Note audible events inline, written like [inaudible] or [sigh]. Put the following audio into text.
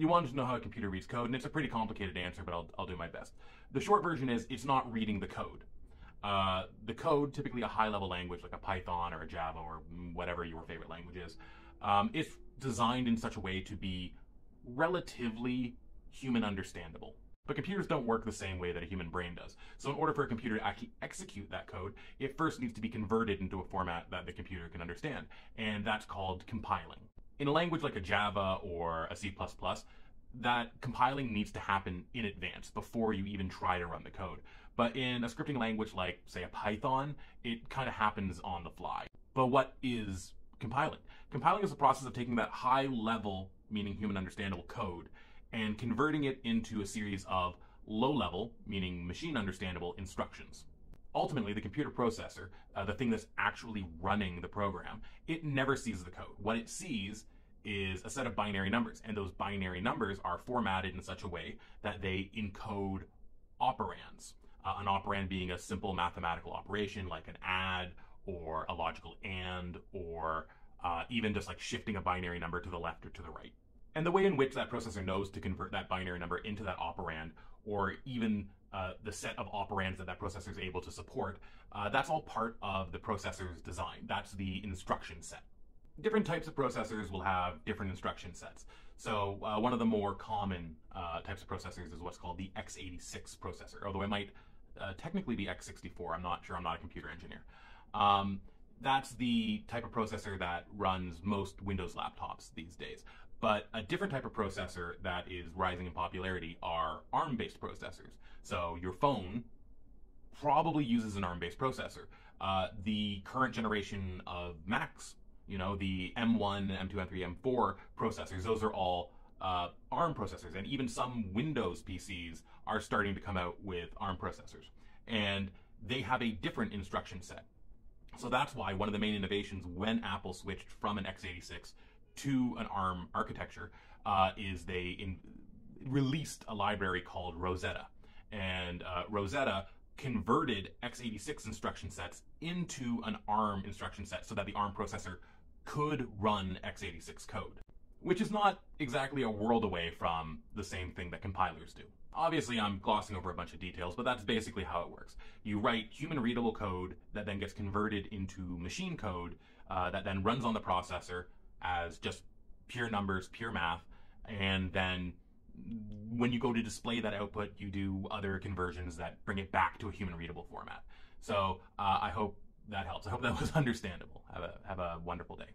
You wanted to know how a computer reads code, and it's a pretty complicated answer, but I'll, I'll do my best. The short version is it's not reading the code. Uh, the code, typically a high level language like a Python or a Java or whatever your favorite language is, um, designed in such a way to be relatively human understandable. But computers don't work the same way that a human brain does. So in order for a computer to actually execute that code, it first needs to be converted into a format that the computer can understand. And that's called compiling. In a language like a Java or a C++, that compiling needs to happen in advance before you even try to run the code. But in a scripting language like, say, a Python, it kind of happens on the fly. But what is compiling? Compiling is the process of taking that high level, meaning human understandable code, and converting it into a series of low level, meaning machine understandable instructions. Ultimately, the computer processor, uh, the thing that's actually running the program, it never sees the code. What it sees is a set of binary numbers, and those binary numbers are formatted in such a way that they encode operands. Uh, an operand being a simple mathematical operation like an add or a logical and or uh, even just like shifting a binary number to the left or to the right. And the way in which that processor knows to convert that binary number into that operand, or even uh, the set of operands that that processor is able to support, uh, that's all part of the processor's design. That's the instruction set. Different types of processors will have different instruction sets. So uh, one of the more common uh, types of processors is what's called the x86 processor, although it might uh, technically be x64. I'm not sure. I'm not a computer engineer. Um, that's the type of processor that runs most Windows laptops these days. But a different type of processor that is rising in popularity are ARM-based processors. So your phone probably uses an ARM-based processor. Uh, the current generation of Macs, you know, the M1, M2, M3, M4 processors, those are all uh, ARM processors. And even some Windows PCs are starting to come out with ARM processors. And they have a different instruction set. So that's why one of the main innovations when Apple switched from an x86 to an ARM architecture uh, is they in, released a library called Rosetta. And uh, Rosetta converted x86 instruction sets into an ARM instruction set so that the ARM processor could run x86 code, which is not exactly a world away from the same thing that compilers do. Obviously, I'm glossing over a bunch of details, but that's basically how it works. You write human readable code that then gets converted into machine code uh, that then runs on the processor as just pure numbers, pure math, and then when you go to display that output, you do other conversions that bring it back to a human readable format. So uh, I hope that helps. I hope that was [laughs] understandable. Have a, have a wonderful day.